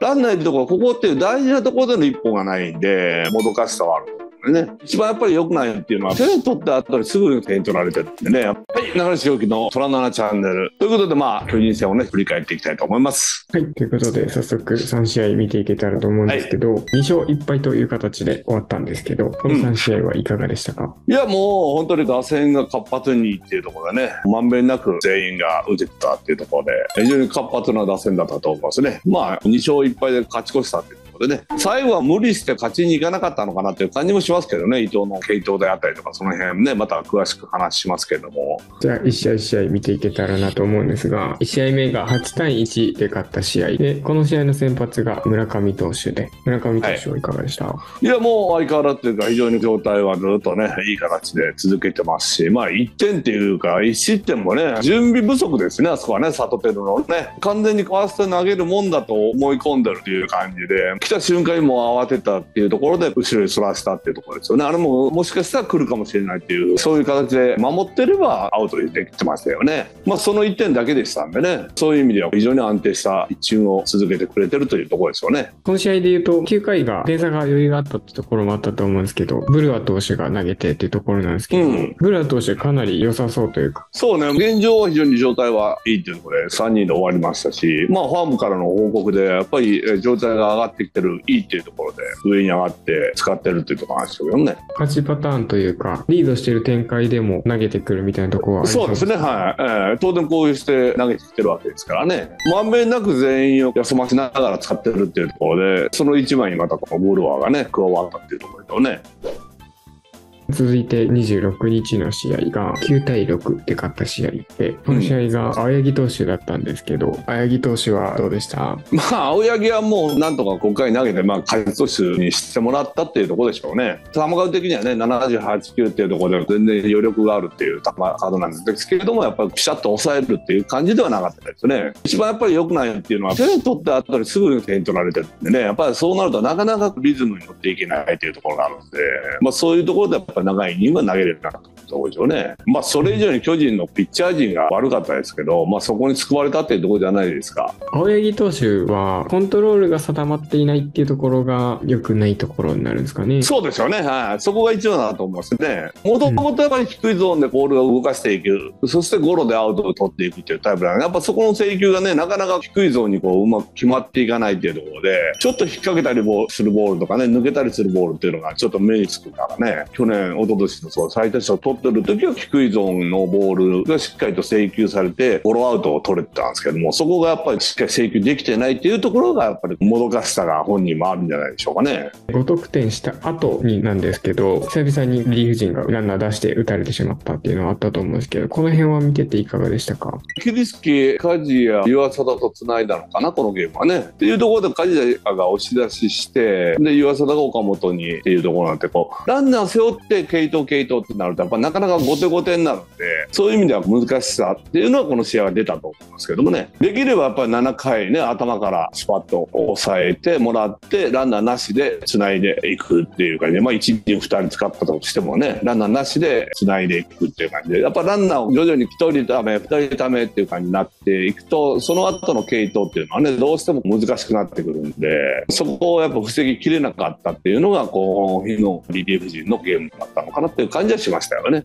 ランナーいるところここっていう大事なところでの一歩がないん。でもどかしさはあるとね。一番やっぱり良くないっていうのは手に取った後にすぐに手に取られてるんでね。はい流れ潮きの虎七チャンネル。ということでまあ巨人戦をね振り返っていきたいと思います。はい。ということで、早速3試合見ていけたらと思うんですけど、2勝1敗という形で終わったんですけど、この3試合はいかがでしたか、いやもう本当に打線が活発にっていうところでねまんべんなく全員が打てたっていうところで非常に活発な打線だったと思いますね。まあ2勝1敗で勝ち越したっていうとでね最後は無理して勝ちに行かなかったのかなっていう感じもしますけどね伊藤の継投であったりとかその辺ねまた詳しく話しますけども。じゃあ、1試合1試合見ていけたらなと思うんですが、1試合目が8対1で勝った試合で、この試合の先発が村上投手で、村上投手はいかがでした、いやもう相変わらずというか非常に状態はずっとねいい形で続けてますしまあ1点っていうか1失点もね準備不足ですねあそこはねサトテルのね。完全にファーストに投げるもんだと思い込んでるっていう感じで来た瞬間にもう慌てたっていうところで後ろにそらしたっていうところですよね。あれももしかしたら来るかもしれないっていうそういう形で守ってればアウトにできてましたよね。まあその1点だけでしたんでね。そういう意味では非常に安定したピッチングを続けてくれてるというところですよね。この試合で言うと、9回が点差が余裕があったってところもあったと思うんですけど、ブルワ投手が投げてっていうところなんですけど、うん。ブルワ投手かなり良さそうというか、そうね、現状は非常に状態はいいっていうところで3人で終わりましたし、まあ、ファームからの報告で、やっぱりえー状態が上がってきてる、いいっていうところで、上に上がって使ってるっていうところなんですけどね。勝ちパターンというか、リードしてる展開でも投げてくるみたいなところはそうですね、はい、えー当然こうして投げてきてるわけですからね、まんべんなく全員を休ませながら使ってるっていうところで、その一枚にまたこのボールワーがね、加わったっていうところでね。続いて26日の試合が9対6で勝った試合で、この試合が青柳投手だったんですけど、青柳投手はどうでした？まあ、青柳はもうなんとか5回投げて、まあ、勝ち投手にしてもらったっていうところでしょうね。球数的にはね、78球っていうところで全然余力があるっていう球数なんですけれども、やっぱりピシャッと抑えるっていう感じではなかったですね。一番やっぱり良くないっていうのは、手に取った後にすぐに点取られてるんでね、やっぱりそうなるとなかなかリズムに乗っていけないっていうところがあるんで、まあ、そういうところでぱり長いイニングは投げれるなと。ところでしょうね、まあ、それ以上に巨人のピッチャー陣が悪かったですけど、まあ、そこに救われたっていうところじゃないですか。青柳投手はコントロールが定まっていないっていうところが良くないところになるんですかね。そうですよね、はい、そこが一番だと思いますね。もともとやっぱり低いゾーンでボールを動かしていく、そしてゴロでアウトを取っていくっていうタイプなので、やっぱそこの制球がね、なかなか低いゾーンにこううまく決まっていかないっていうところで、ちょっと引っ掛けたりするボールとかね、抜けたりするボールっていうのがちょっと目につくからね、去年、一昨年のそう最多勝を取ってる時は低いゾーンのボールがしっかりと制球されて、ゴロアウトを取れてたんですけども、そこがやっぱりしっかり制球できてないっていうところが、やっぱりもどかしさが本人もあるんじゃないでしょうかね。5得点した後になんですけど、久々にリーフ陣がランナー出して打たれてしまったっていうのはあったと思うんですけど、この辺は見てていかがでしたか？キリスキ、梶谷、岩貞と繋いだのかな、このゲームはね。っていうところで梶谷が押し出しして、で、岩貞が岡本にっていうところなんて、こう、ランナー背負って、系統系統ってなると、やっぱなかなか後手後手になるんで、そういう意味では難しさっていうのはこの試合は出たと思いますけどもね。できればやっぱり7回ね、頭からスパッと抑えてもらって、ランナーなしで繋いでいくっていう感じで、まあ1人2人使ったとしてもね、ランナーなしで繋いでいくっていう感じで、やっぱランナーを徐々に1人ため、2人ためっていう感じになっていくと、その後の系統っていうのはね、どうしても難しくなってくるんで、そこをやっぱ防ぎきれなかったっていうのが、この日のリリーフ陣のゲームだったのかなっていう感じはしましたよね。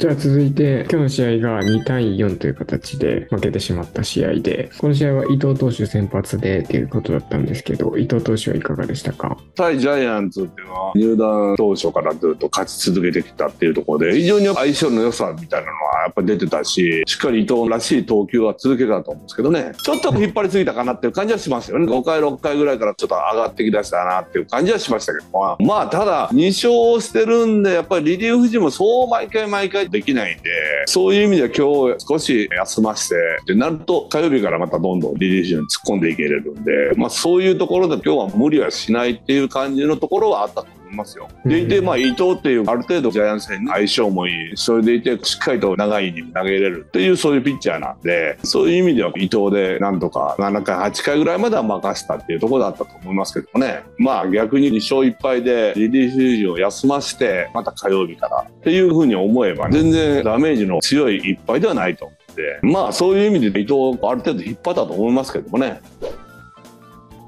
じゃあ続いて、今日の試合が2対4という形で負けてしまった試合で、この試合は伊藤投手先発でっていうことだったんですけど、伊藤投手はいかがでしたか？対ジャイアンツっていうのは入団当初からずっと勝ち続けてきたっていうところで非常に相性の良さみたいなのはやっぱり出てたししっかり伊藤らしい投球は続けたと思うんですけどね。ちょっと引っ張りすぎたかなっていう感じはしますよね。5回6回ぐらいからちょっと上がってきだしたなっていう感じはしましたけど。まあただ2勝してるんでやっぱりリリーフ陣もそう毎回毎回できないんで。そういう意味では今日少し休ませてでなると火曜日からまたどんどんリリースに突っ込んでいけれるんで、まあ、そういうところで今日は無理はしないっていう感じのところはあった思いますよ。でいて、まあ、伊藤っていうある程度ジャイアンツ戦の相性もいい、それでいてしっかりと長いイニング投げれるっていうそういうピッチャーなんで、そういう意味では伊藤でなんとか7回、8回ぐらいまでは任せたっていうところだったと思いますけどもね。まあ逆に2勝1敗でリリーフ陣を休ませて、また火曜日からっていうふうに思えば、全然ダメージの強い一敗ではないと思って、まあそういう意味で伊藤ある程度引っ張ったと思いますけどもね。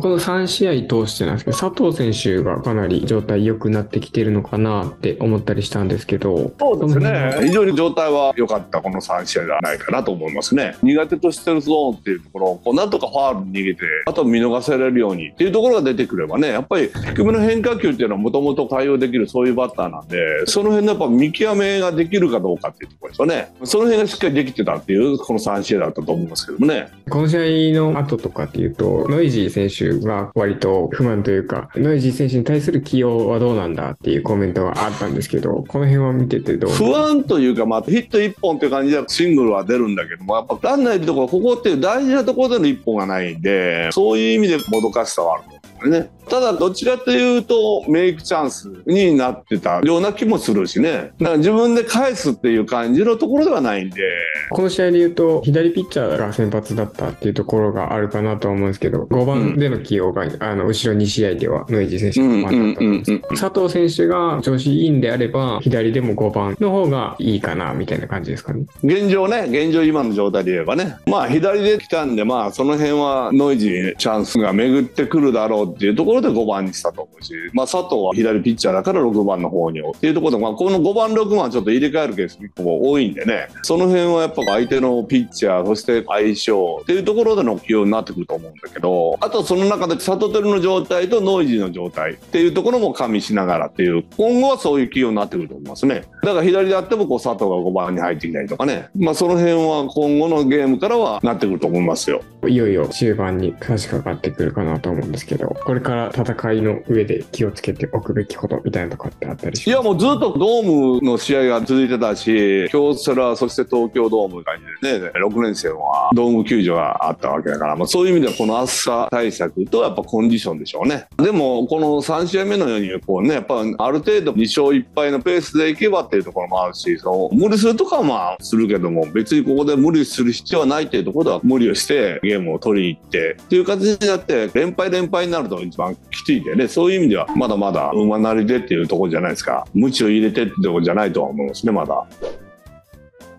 この3試合通してなんですけど、佐藤選手がかなり状態良くなってきてるのかなって思ったりしたんですけど、そうですね。非常に状態は良かったこの3試合ではないかなと思いますね。苦手としてるゾーンっていうところをこうなんとかファールに逃げて、あと見逃せれるようにっていうところが出てくればね、やっぱり低めの変化球っていうのはもともと対応できるそういうバッターなんで、その辺のやっぱ見極めができるかどうかっていうところですよね。その辺がしっかりできてたっていうこの3試合だったと思いますけどもね。この試合の後とかっていうと、ノイジー選手が割と不満というか、ノイジー選手に対する起用はどうなんだっていうコメントがあったんですけど、この辺は見ててどう？不安というか、まあ、ヒット1本っていう感じでシングルは出るんだけども、やっぱランナーいるところ、ここっていう大事なところでの1本がないんで、そういう意味でもどかしさはあると思うんだよね。ただ、どっちかというと、メイクチャンスになってたような気もするしね。だから自分で返すっていう感じのところではないんで、この試合で言うと、左ピッチャーが先発だったっていうところがあるかなとは思うんですけど、5番での起用が、あの後ろ2試合ではノイジー選手が回ったと思うんですうんうんうんうん佐藤選手が調子いいんであれば、左でも5番の方がいいかなみたいな感じですかね。現状ね、現状今の状態で言えばね、まあ左で来たんで、まあその辺はノイジーにチャンスが巡ってくるだろうっていうところで5番にしたと思うし、まあ佐藤は左ピッチャーだから6番の方にっていうところで、まあこの5番、6番ちょっと入れ替えるケース結構多いんでね、その辺はやっぱ相手のピッチャー、そして相性っていうところでの起用になってくると思うんだけど、あとその中で佐藤輝の状態とノイジーの状態っていうところも加味しながらっていう、今後はそういう起用になってくると思いますね。だから左であってもこう佐藤が5番に入ってきたりとかね、まあその辺は今後のゲームからはなってくると思いますよ。いよいよ終盤に差し掛かってくるかなと思うんですけど、これから戦いの上で気をつけておくべきことみたいなとこってあったりしますいやもうずっとドームの試合が続いてたし、京セラ、そして東京ドーム感じでね、6年生はドーム球場があったわけだから、まあ、そういう意味ではこの暑さ対策とやっぱコンディションでしょうね。でも、この3試合目のように、こうね、やっぱある程度2勝1敗のペースでいけばっていうところもあるし、その無理するとかはまあするけども、別にここで無理する必要はないっていうところでは無理をしてゲームを取りに行ってっていう形になって、連敗連敗になると一番きついんでね、そういう意味ではまだまだ馬なりでっていうところじゃないですか。無知を入れてってところじゃないとは思いますね、まだ。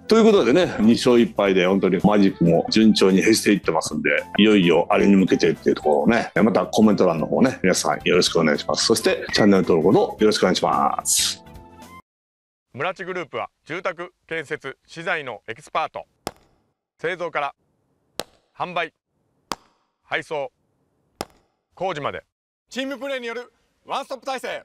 ということでね、2勝1敗で本当にマジックも順調に減していってますんで、いよいよあれに向けてっていうところをね、またコメント欄の方ね、皆さんよろしくお願いします。そしてチャンネル登録のよろしくお願いします。村地グループは住宅建設資材のエキスパート製造から販売配送工事までチームプレーによるワンストップ体制